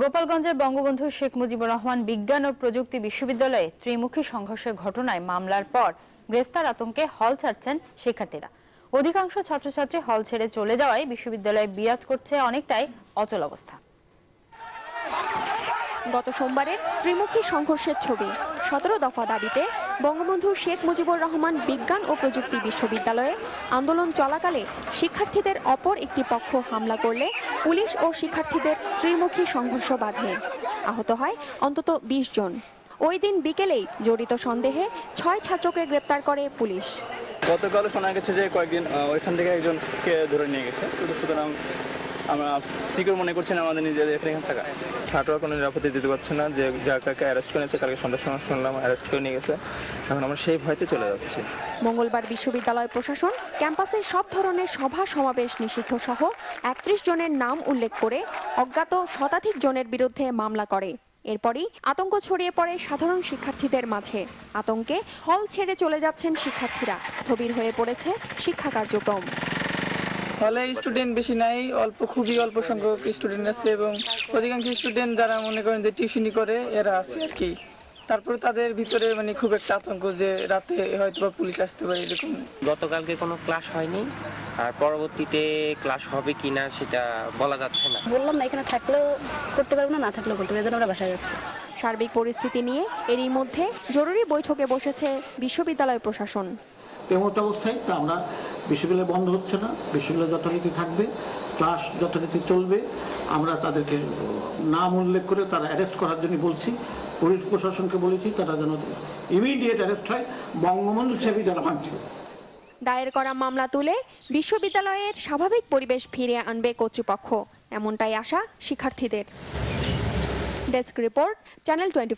গোপালগঞ্জের বঙ্গবন্ধু শেখ মুজিবুর রহমান বিজ্ঞান ও প্রযুক্তি বিশ্ববিদ্যালয়ে ত্রিমুখী সংঘর্ষের ঘটনায় মামলার পর গ্রেফতার আতঙ্কে হল ছাড়ছেন শিক্ষার্থীরা। অধিকাংশ ছাত্রছাত্রী হল ছেড়ে চলে যাওয়ায় বিশ্ববিদ্যালয়ে বিরাজ করছে অনেকটাই অচল অবস্থা। গত সোমবারের ত্রিমুখী সংঘর্ষের ছবি। সতেরো দফা দাবিতে বঙ্গবন্ধু শেখ মুজিবুর রহমান বিজ্ঞান ও প্রযুক্তি বিশ্ববিদ্যালয়ে আন্দোলন চলাকালে শিক্ষার্থীদের অপর একটি পক্ষ হামলা করলে পুলিশ ও শিক্ষার্থীদের ত্রিমুখী সংঘর্ষ বাধে। আহত হয় অন্তত ২০ জন। ওই দিন বিকেলেই জড়িত সন্দেহে ছয় ছাত্রকে গ্রেপ্তার করে পুলিশ। গতকাল শোনা গেছে যে কয়েকদিন ওইখান থেকে একজনকে ধরে নিয়ে গেছে। সুতরাং আমরা সিকিউর মনে করছি না, আমাদের নিজেদের এখানে থাকা। ছাত্ররা কোনো নিরাপত্তা দিতে পারছে না, যে যার কাকে অ্যারেস্ট করেছে কালকে সন্ধ্যার সময় শুনলাম অ্যারেস্ট করে নিয়ে গেছে। এখন আমরা সেই ভয়তে চলে যাচ্ছি। মঙ্গলবার বিশ্ববিদ্যালয় প্রশাসন, ক্যাম্পাসে সব ধরনের সভা সমাবেশ নিষিদ্ধ সহ একত্রিশ জনের নাম উল্লেখ করে অজ্ঞাত শতাধিক জনের বিরুদ্ধে মামলা করে। এরপরই আতঙ্ক ছড়িয়ে পড়ে সাধারণ শিক্ষার্থীদের মাঝে। আতঙ্কে হল ছেড়ে চলে যাচ্ছেন শিক্ষার্থীরা। স্থবির হয়ে পড়েছে শিক্ষা কার্যক্রম। হলে স্টুডেন্ট বেশি নাই অল্প খুবই অল্প সংখ্যক স্টুডেন্ট আছে এবং অধিকাংশ স্টুডেন্ট যারা মনে করেন যে টিউশনি করে এরা আছে আর কি। তারপরে তাদের ভিতরে মানে খুব একটা আতঙ্ক যে রাতে হয়তো বা পুলিশ আসতে পারে এরকম। গতকালকে কোনো ক্লাস হয়নি আর পরবর্তীতে ক্লাস হবে কিনা সেটা বলা যাচ্ছে না। বললাম না এখানে থাকলেও করতে পারব না না থাকলেও করতে পারব এই জন্য আমরা বাসায় যাচ্ছি। সার্বিক পরিস্থিতি নিয়ে এরই মধ্যে জরুরি বৈঠকে বসেছে বিশ্ববিদ্যালয় প্রশাসন। এমত অবস্থায়, তা আমরা বিশ্ববিদ্যালয় বন্ধ হচ্ছে না। বিশ্ববিদ্যালয় যথারীতি থাকবে, ক্লাস যথারীতি চলবে। আমরা তাদেরকে নাম উল্লেখ করে তারা অ্যারেস্ট করার জন্য বলছি, পুলিশ প্রশাসনকে বলেছি, তারা যেন ইমিডিয়েট অ্যারেস্ট হয়। বঙ্গবন্ধু সেবী যারা মানছে দায়ের করা মামলা তুলে বিশ্ববিদ্যালয়ের স্বাভাবিক পরিবেশ ফিরিয়ে আনবে কর্তৃপক্ষ। এমনটাই আশা শিক্ষার্থীদের। Desk report, channel twenty